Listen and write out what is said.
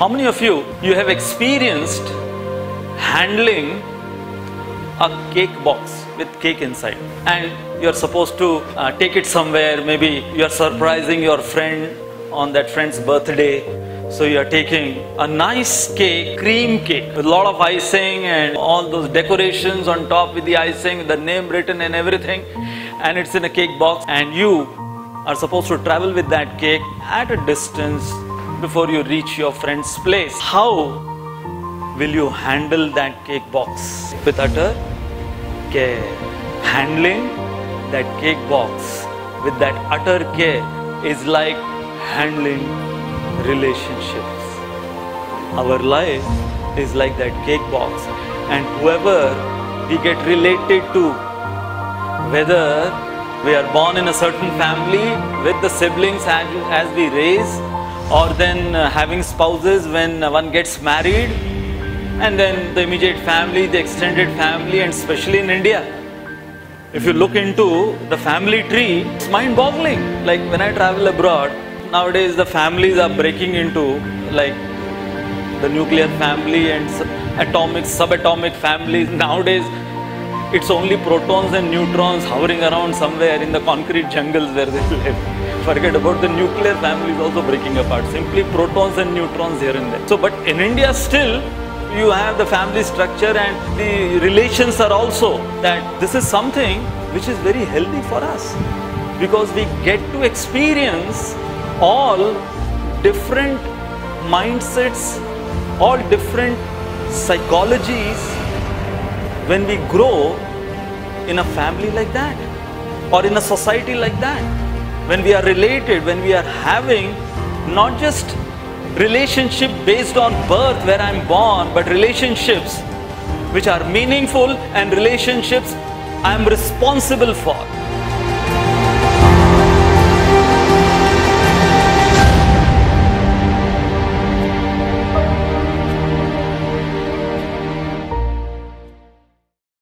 How many of you you have experienced handling a cake box with cake inside? And you're supposed to uh, take it somewhere. Maybe you're surprising your friend on that friend's birthday. So you are taking a nice cake cream cake with a lot of icing and all those decorations on top with the icing the name written and everything. And it's in a cake box. And you are supposed to travel with that cake at a distance before you reach your friend's place how will you handle that cake box with utter care. Handling that cake box with that utter care is like handling relationships. Our life is like that cake box, and whoever we get related to, whether we are born in a certain family with the siblings as, we raise, or then uh, having spouses when one gets married, and then the immediate family, the extended family, and especially in India. If you look into the family tree, it's mind boggling. Like when I travel abroad, nowadays the families are breaking into like the nuclear family and atomic, subatomic families. Nowadays, it's only protons and neutrons hovering around somewhere in the concrete jungles where they live. Forget about the nuclear families also breaking apart. Simply protons and neutrons here and there. So, but in India still, you have the family structure and the relations are also that this is something which is very healthy for us because we get to experience all different mindsets, all different psychologies when we grow in a family like that or in a society like that. When we are related, when we are having not just relationship based on birth where I'm born, but relationships which are meaningful and relationships I'm responsible for.